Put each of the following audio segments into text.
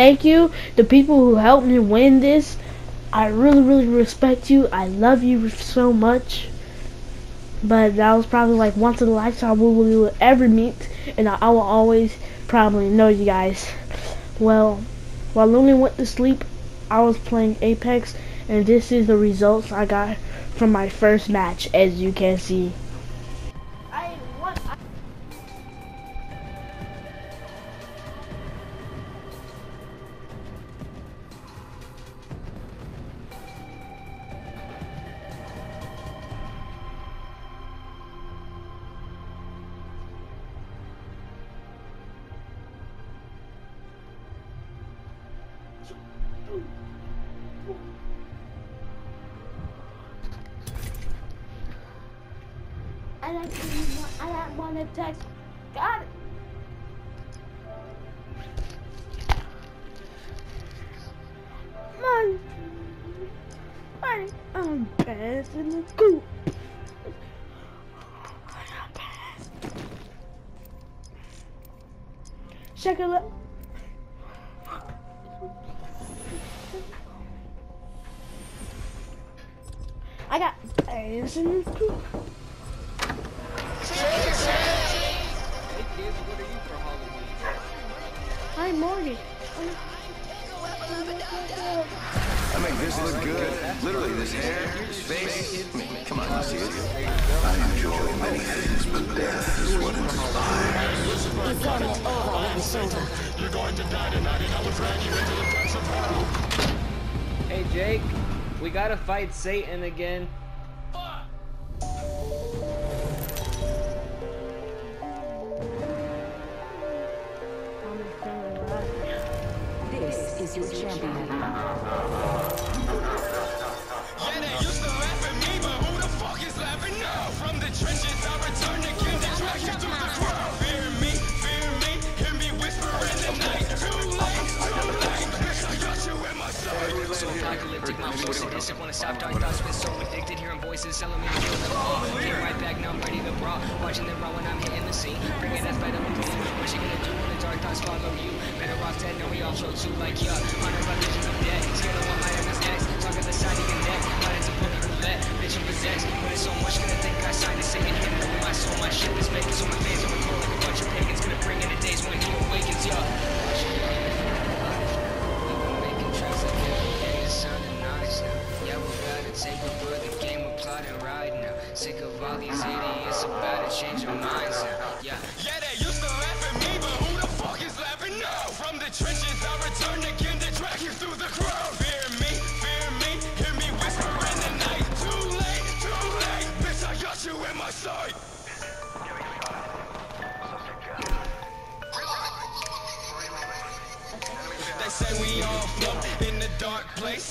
thank you. The people who helped me win this, I really, really respect you. I love you so much. But that was probably like once in a lifetime we will ever meet, and I, I will always probably know you guys. Well, while Looney went to sleep, I was playing Apex, and this is the results I got from my first match, as you can see. Check it. I got ass in the coop. Hi, Morgan. I make this look good. Literally, this hair, this face. Come on, you see it. I enjoy many things, but death is what inspires. You're going to die tonight, and I will drag you into the depths of hell. Hey Jake, we gotta fight Satan again. Apocalyptic, my voice sadistic Wanna stop dark thoughts, been so addicted. Hearing voices telling me to kill them all. Get right back, now I'm ready to brawl. Watching them raw when I'm hitting the scene. Bringing that fight up with me What you gonna do when the dark thoughts follow you? Better off dead, now we all float too like ya Honored by visions of death. Scared of what my MSX Talk of the side of your neck. It's a boogie roulette Bitch, I'm possessed. It's so much gonna think I signed to Satan Hidden over my soul, my shit is making So my fans are like a bunch of pagans Gonna bring in the days when he awakens, ya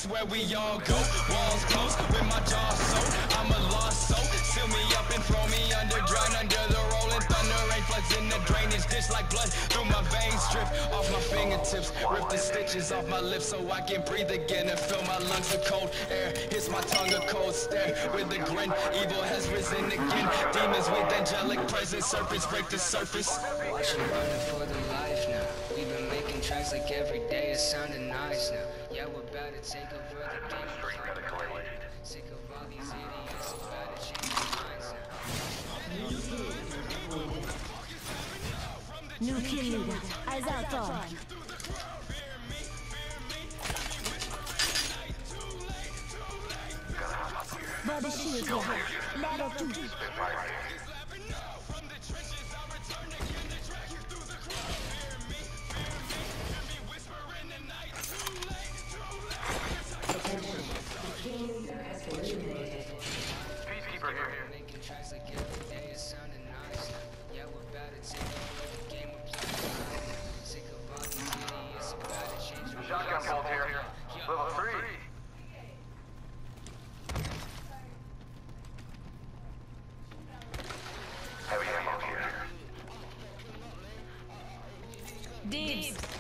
where we all go. Walls close with my jaw so I'm a lost soul. Seal me up and throw me under, drown under the rolling thunder. Rain floods in the drainage ditch like blood through my veins. Drip off my fingertips, rip the stitches off my lips so I can breathe again and fill my lungs with cold air. Hits my tongue a cold stare with a grin. Evil has risen again. Demons with angelic presence, serpents break the surface. Running for the life now. We've been making tracks like every day, it's sounding nice now. New kill leader. Eyes out on. Body shield here. Ladder two. Dibs. There's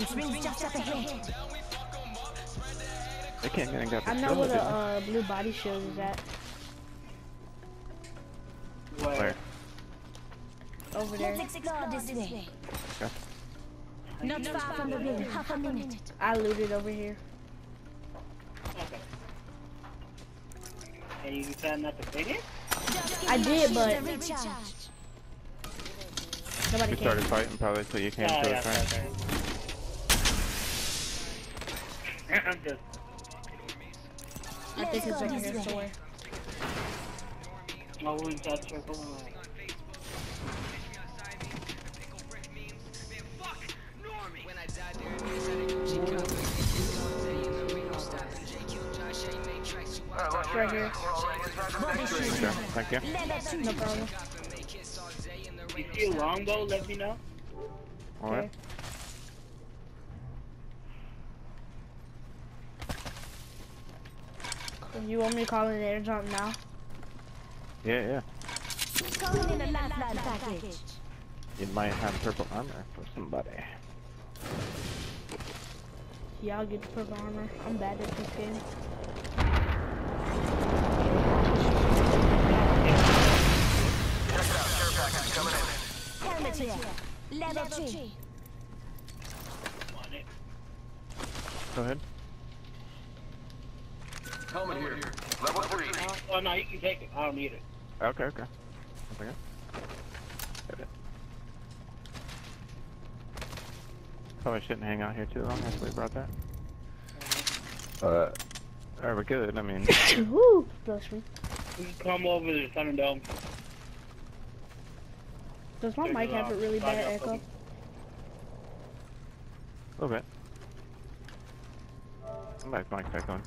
Forty-five seconds. Just up ahead. They can't get got the I know where the uh, blue body shield is at. Where? Over there. Let's explore this way. Okay. Not far from the ring. Half a minute. I looted over here. Okay. And you decided not to bring it? I did, me but- Nobody You came. started fighting probably so you came Oh, to yeah, us, right? okay. I'm just. I think it's go over this here way. somewhere. Oh, we're in circle. Alright. When I died there, they said a Gucci cup. They in the ring, no stopping. J kill Josh, A make tracks. You out Right here. Sure, thank you. No problem. and make hits all day in the If you see a longbow, let me know. Alright. You want me to call in an air jump now? Yeah, yeah. Calling in a lifeline package. You might have purple armor for somebody. Yeah, I'll get the purple armor. I'm bad at this game. Helmet here. Level three. On. Go ahead. Helmet here. Level three. Oh, no, you can take it. I don't need it. Okay, okay. Okay. Probably shouldn't hang out here too long after we brought that. Uh, are we good? I mean, Woo! Bless me. You can come over to the Thunderdome. Does my mic have a really bad echo? a little bit. Somebody's mic back on.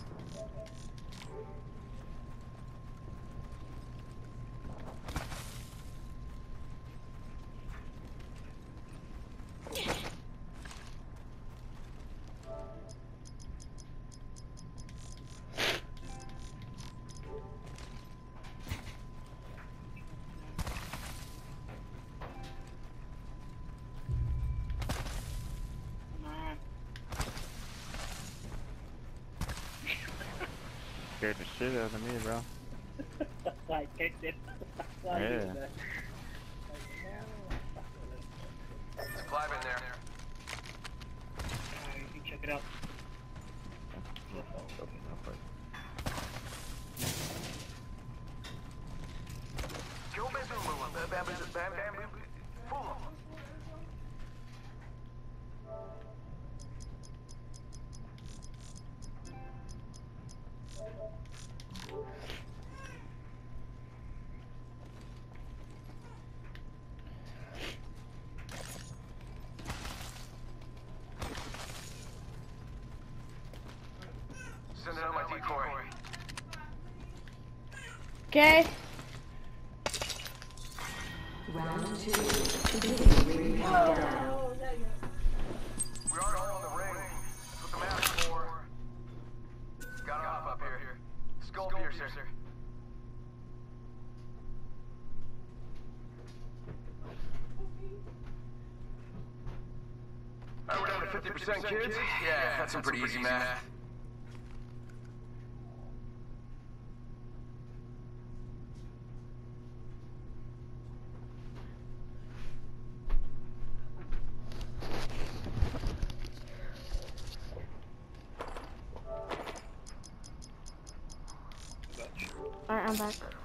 Scared the shit out of me, bro. I kicked it. Yeah. did that. Supply bin there. Send out my decoy. Okay. Round two. We are on the ring. The. Got off up here. Skull piercer. We're down to 50% kids? Yeah, that's some pretty easy math. I'm back.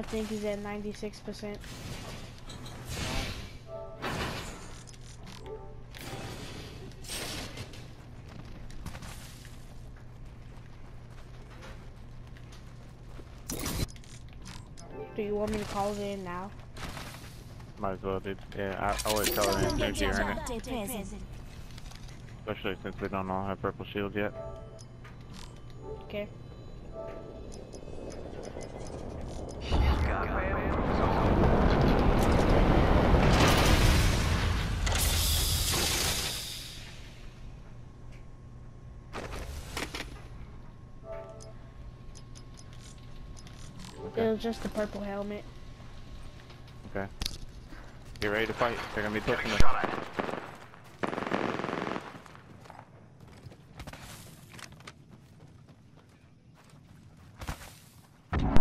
My think he's at 96%. Do you want me to call it in now? Might as well, dude. Yeah, I always tell her as soon as you earn it. Especially since we don't all have purple shields yet. Okay. Was just the purple helmet. Okay. Get ready to fight. They're gonna be pushing us.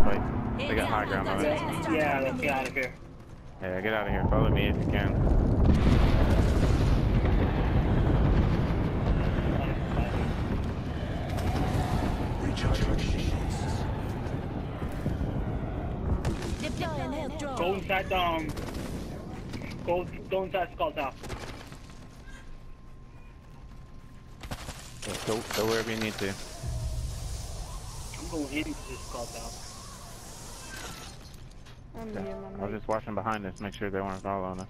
Fight. They got high ground already. Yeah, let's get out of here. Yeah, get out of here. Follow me if you can. Go inside the um. Go go inside Skull Tower. Go, go wherever you need to. I'm going into this Skull Tower. I'm Okay. I was just watching behind us, make sure they weren't following us.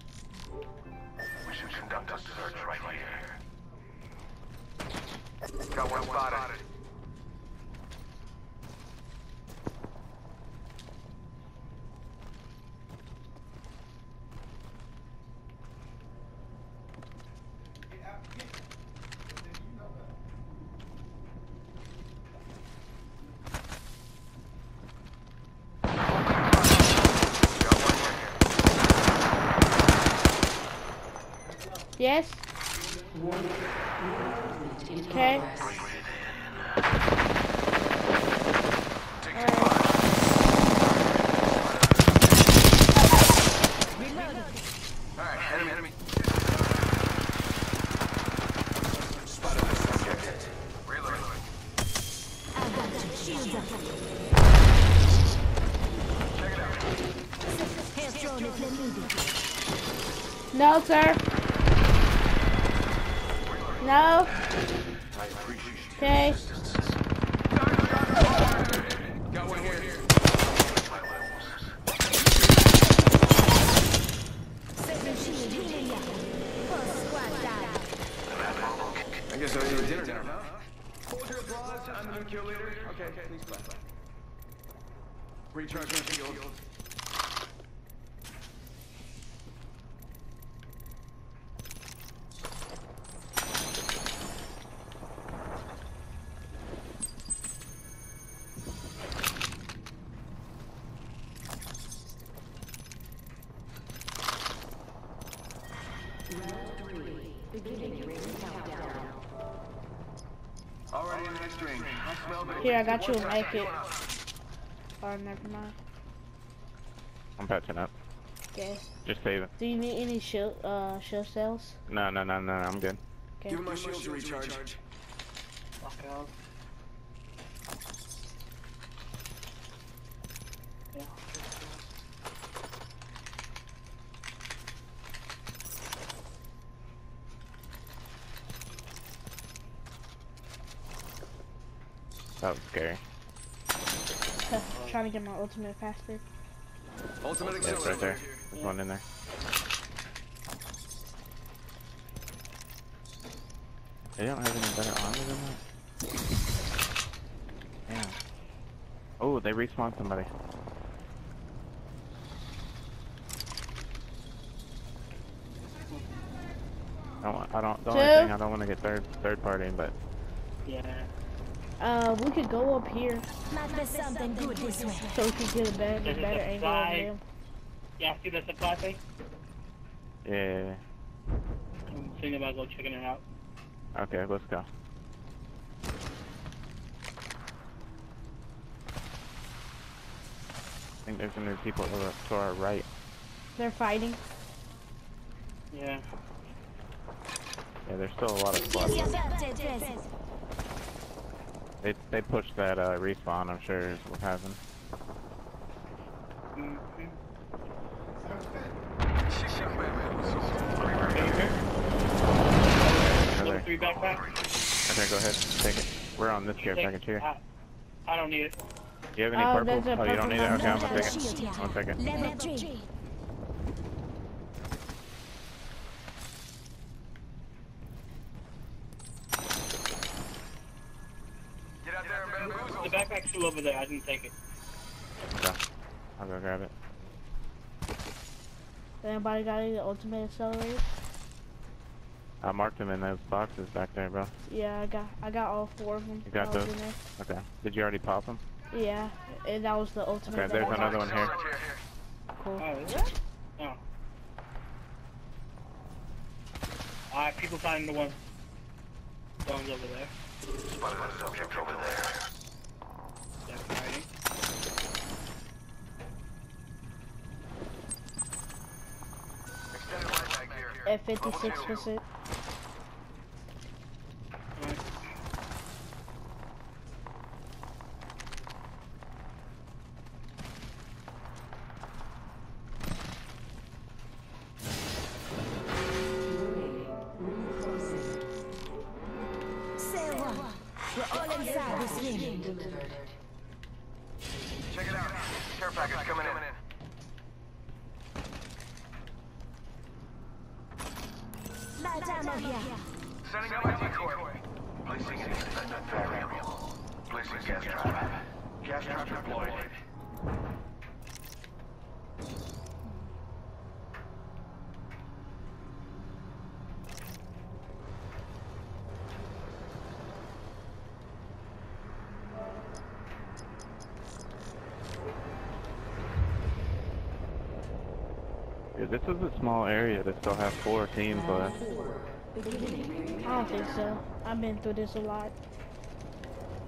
We should conduct a search right here. Got one spotted. Yes? Okay. Alright, enemy, enemy. Spotted the subject. Reloading. I got you. Shields up. Check it out. Health drone is needed. No, sir. No. Okay. I guess I dinner. Okay, please clap. Recharge shield. Already in the next ring. I smell the Here, I got you a make it. Oh, never mind. I'm patching up. Yes. Just save it. Do you need any shield uh shield cells? No, no, no, no, I'm good. Okay. Give him my shields to recharge. Fuck out. Yeah. That was scary. Trying to get my ultimate faster. Ultimate It's right there. There's one in there. They don't have any better armor than that? Damn. Oh, they respawned somebody. I don't, want- I don't, the only thing, I don't want to get third, third party, but Yeah. Uh, we could go up here Might be something good this way. so we could get a better, There's a better angle of supply. them. Yeah, see the supply thing? yeah. I'm thinking about go checking it out. Okay, let's go. I think there's gonna be people to our- to our right. They're fighting. Yeah. Yeah, there's still a lot of squads. They they pushed that uh, respawn. I'm sure is what happened. Level three backpack. Okay, go ahead. Take it. We're on this care package here. I, I don't need it. Do you have any Oh, purple? there's a Oh, you don't purple need it. Okay, I'm gonna take it. here. One second. Level three. Get out there and bamboozle. The backpack's still over there. I didn't take it. Okay. I'll go grab it. Anybody got any ultimate accelerator? I marked them in those boxes back there, bro. Yeah, I got I got all four of them. You got those? in Okay. Did you already pop them? Yeah, and that was the ultimate. Okay, there's I another one here. Cool. Oh, is it? Oh. Alright, people find the one. The one's over there. Spotted a subject over there. They're fighting. Extended light mag here. At fifty six percent. Yeah, this is a small area to still have four teams uh, left. I don't think so. I've been through this a lot.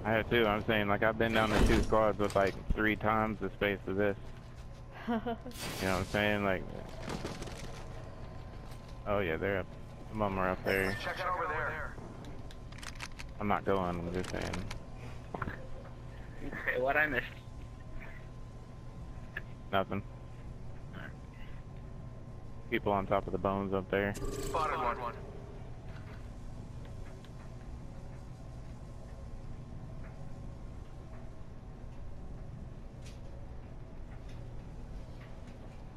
I have too. I'm saying, like, I've been down to two squads with like three times the space of this. You know what I'm saying? Like, oh yeah, they're up. Some of them are up there. Check it over there. I'm not going. I'm just saying. Okay, what I missed? Nothing. People on top of the bones up there. Spotted one.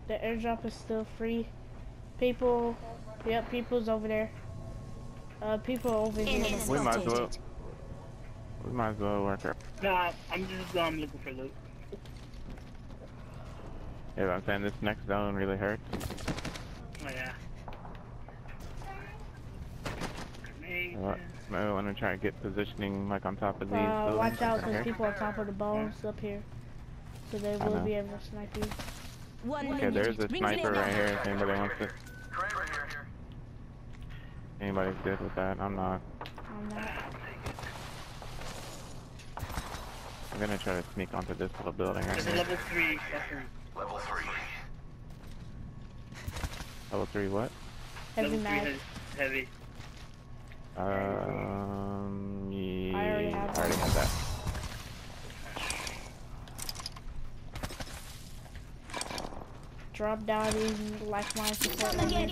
The airdrop is still free. People, yep, people's over there. Uh, people over here. We might as well. We might as well work our. Nah, I'm just um looking for loot. Yeah, I'm saying this next zone really hurts. Oh yeah. Grenade. Maybe I want to try to get positioning like on top of these. Uh, buildings watch out, right cause here. people on top of the bones up here. So they will be able to snipe you. One Okay, there's a sniper right here. If anybody wants to, Kraber anybody's good with that. I'm not. I'm not. I'm gonna try to sneak onto this little building right There's a here. level three. Level three. Level 3 what? Heavy Level 3 heavy. Um, yeah, I already have, I already have that. Drop down use life line support. Here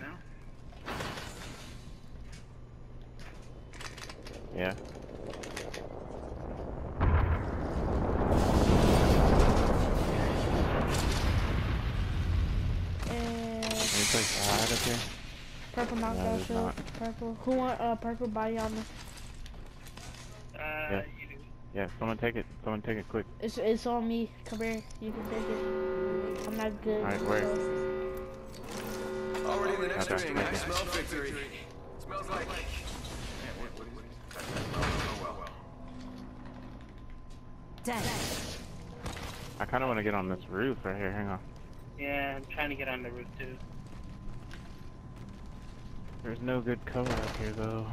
now. Yeah. Place up here? purple No, knockout shield. Purple. Who want uh purple body armor? Uh, Yeah. Yeah, someone take it. Someone take it quick. It's it's on me. Come here. You can take it. I'm not good. Alright, where? so- Already in the next Okay, ring. I smell victory. Smells like. Man, what, what is it? Well, well. Ten. I kind of want to get on this roof right here. Hang on. Yeah, I'm trying to get on the roof too. There's no good cover up here though.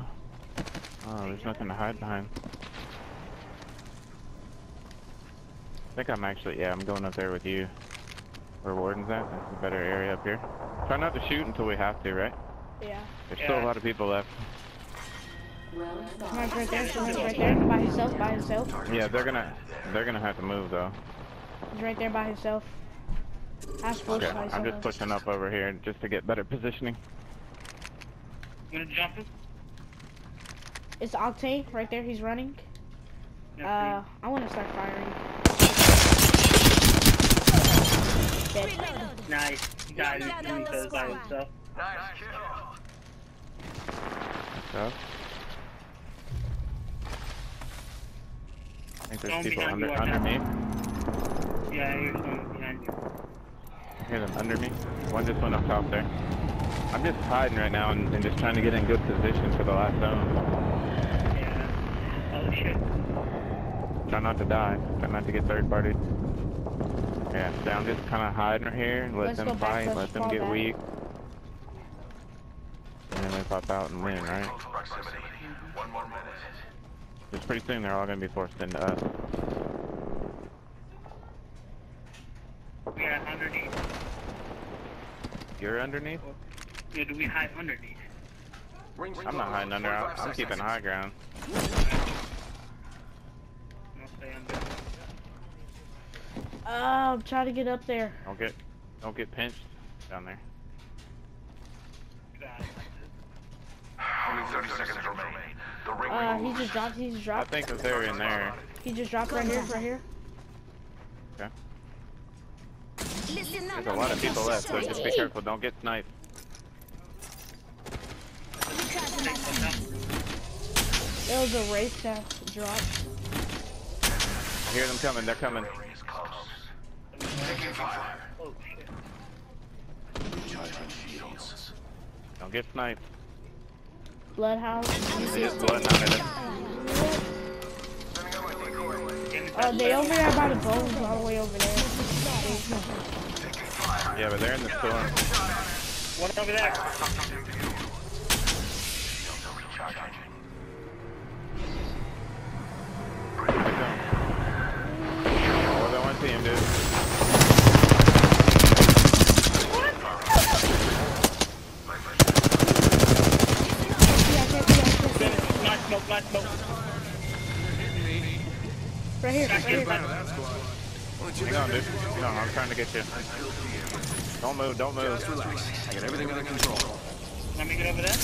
Oh, there's nothing to hide behind. I think I'm actually, yeah, I'm going up there with you. Where Warden's at, that's a better area up here. Try not to shoot until we have to, right? Yeah. There's still a lot of people left. Someone's right there. Someone's right there. By himself. By himself. Yeah, they're gonna, they're gonna have to move though. He's right there by himself. I suppose Okay, by I'm just pushing up over here just to get better positioning. You gonna jump it? It's Octane right there. He's running. No, Uh, I want to start firing. Dead. Reload. Nice. He died Down, doing down, those by squad. himself. Nice kill. So. I think there's Someone people behind under, you right under now. me. Yeah, I hear someone behind you. I hear them under me. One just went up top there. I'm just hiding right now and, and just trying to get in good position for the last zone. Yeah. Oh shit. Try not to die. Try not to get third party. Yeah, so I'm just kind of hiding right here and let Let's them go back, fight, let's them get back. weak. And then they pop out and win, right? Proximity. One more minute. Just pretty soon they're all going to be forced into us. We are underneath. You're underneath? Oh. Yeah, do we hide underneath? Ring's I'm not hiding under. 45 I'm keeping high ground. I'll stay under. Uh, I'm trying to get up there. Don't get, don't get pinched down there. Got it. Only 30 seconds remain. The ring Uh, he moves. just dropped. He just dropped. I think that they're in there. He just dropped right here. Right here. Okay. There's a lot of people left, so just be careful. Don't get sniped. There was a race that dropped. I hear them coming. They're coming. Ring is close. Taking fire. Oh. Recharging shields. Don't get sniped. Bloodhound. They just blooding out at us. Sending out my decoy. Uh, they over there by the bones, all the way over there. Yeah, but they're in the storm. One over there. Go? They want to see him, dude. Blind smoke, blind smoke. Right here. Right here. Hang dude. Hang on, I'm trying to get you. Don't move, don't move. Relax. I got everything under control. Let me get over there.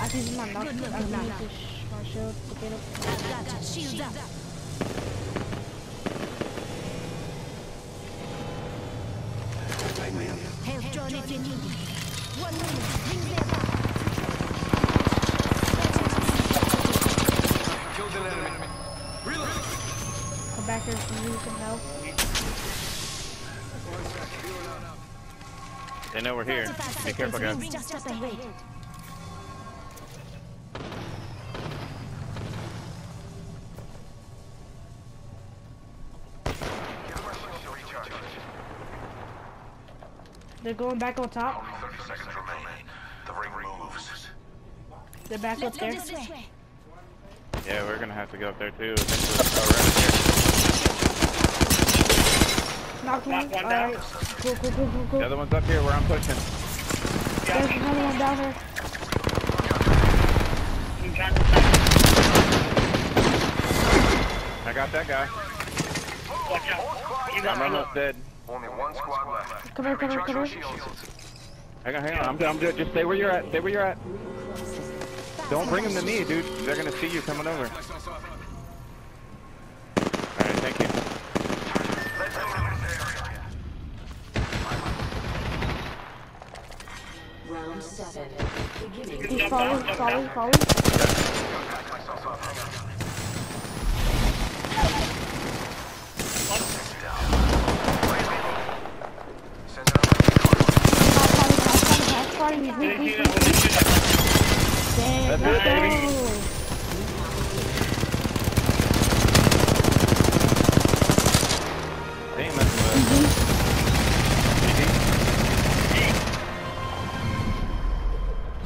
I can use my knock. I can use this sh- my shield get up. Gotcha. Shields up. Enemy. Reload. Come back here you some help. They know we're here. Be careful, guys. They're going back on top. Only 30 seconds remain. The ring moves. They're back up Let's go there. Yeah, we're gonna have to go up there too. eventually. Right Knocked one. Knock one down. Alright. Cool, cool, cool, cool, cool. The other one's up here where I'm pushing. There's another one down there. I'm trying to attack. I got that guy. Watch out. I'm almost dead. Only one squad left. Come here, come here, come here. Hang on, hang on. I'm, I'm good. Just stay where you're at. Stay where you're at. Don't bring them to me, dude. They're gonna see you coming over. Alright, thank you. Round seven. Beginning. He's falling, falling, falling. Half fighting, half fighting, Did he's you weak, see weak, that? weak. When Dang, they shoot that? That's let's go. They ain't messing with.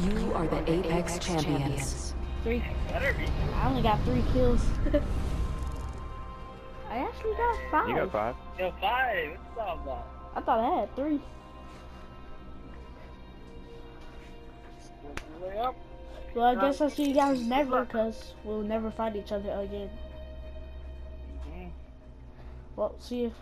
You are the Apex champions. Three. Better be. I only got three kills. I actually got five. You got five. Yo, five. What's that about? I thought I had three. Way up. Well, I guess I'll see you guys never, because we'll never find each other again. Mhm. Well, see you.